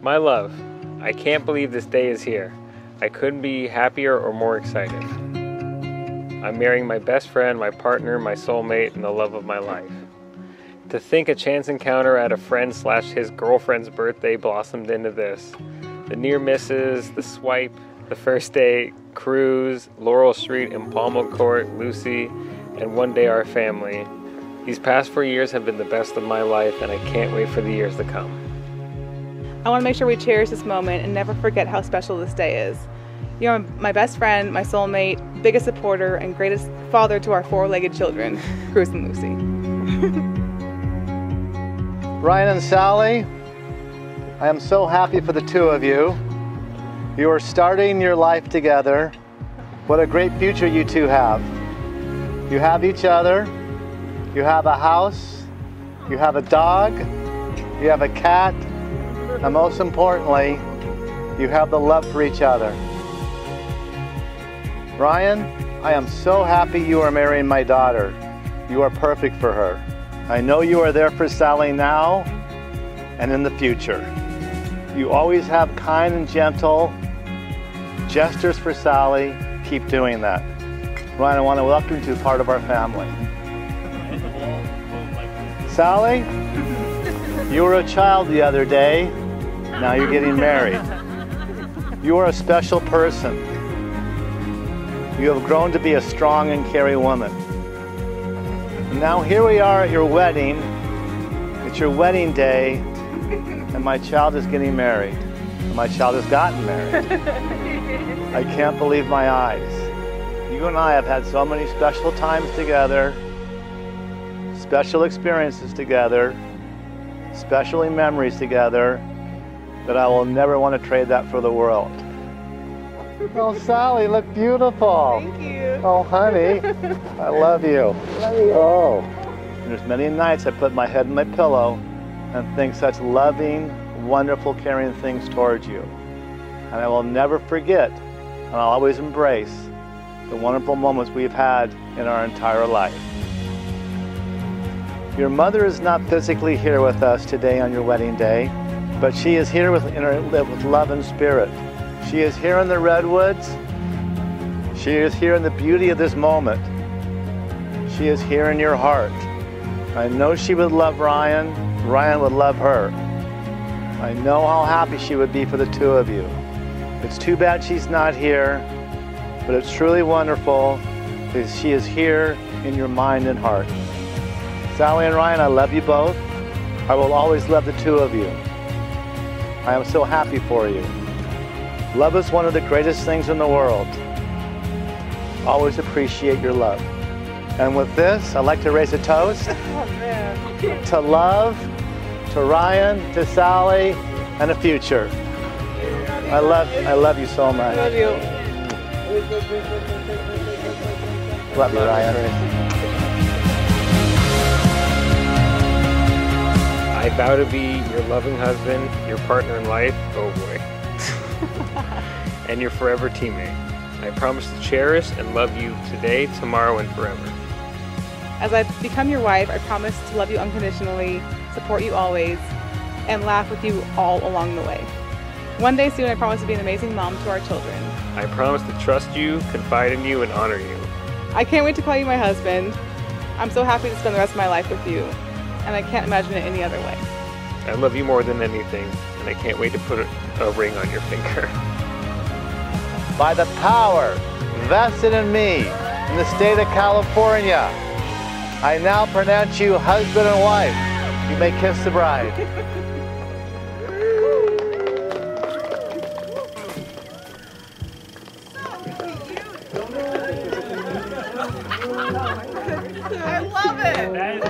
My love, I can't believe this day is here. I couldn't be happier or more excited. I'm marrying my best friend, my partner, my soulmate, and the love of my life. To think a chance encounter at a friend slash his girlfriend's birthday blossomed into this. The near misses, the swipe, the first date, Cruz, Laurel Street, and Palmo Court, Lucy, and one day our family. These past four years have been the best of my life, and I can't wait for the years to come. I want to make sure we cherish this moment and never forget how special this day is. You're my best friend, my soulmate, biggest supporter, and greatest father to our four legged children, Cruz and Lucy. Ryan and Sally, I am so happy for the two of you. You are starting your life together. What a great future you two have. You have each other, you have a house, you have a dog, you have a cat, and most importantly, you have the love for each other. Ryan, I am so happy you are marrying my daughter. You are perfect for her. I know you are there for Sally now and in the future. You always have kind and gentle gestures for Sally. Keep doing that. Ryan, I want to welcome you to part of our family. Sally, you were a child the other day. Now you're getting married. You are a special person. You have grown to be a strong and caring woman. Now here we are at your wedding. It's your wedding day, and my child is getting married. My child has gotten married. I can't believe my eyes. You and I have had so many special times together, special experiences together, special memories together, that I will never want to trade that for the world. Oh, Sally, look beautiful. Thank you. Oh, honey, I love you. Love you. Oh, there's many nights I put my head in my pillow and think such loving, wonderful, caring things towards you. And I will never forget, and I'll always embrace the wonderful moments we've had in our entire life. Your mother is not physically here with us today on your wedding day, but she is here with, her, with love and spirit. She is here in the redwoods. She is here in the beauty of this moment. She is here in your heart. I know she would love Ryan. Ryan would love her. I know how happy she would be for the two of you. It's too bad she's not here, but it's truly wonderful because she is here in your mind and heart. Sally and Ryan, I love you both. I will always love the two of you. I am so happy for you. Love is one of the greatest things in the world. Always appreciate your love. And with this, I'd like to raise a toast Oh, to love, to Ryan, to Sally, and the future. I love, I love you so much. Love you. Love you, Ryan. I vow to be your loving husband, your partner in life, oh boy, and your forever teammate. I promise to cherish and love you today, tomorrow, and forever. As I become your wife, I promise to love you unconditionally, support you always, and laugh with you all along the way. One day soon, I promise to be an amazing mom to our children. I promise to trust you, confide in you, and honor you. I can't wait to call you my husband. I'm so happy to spend the rest of my life with you, and I can't imagine it any other way. I love you more than anything, and I can't wait to put a ring on your finger. By the power vested in me in the state of California, I now pronounce you husband and wife. You may kiss the bride. I love it!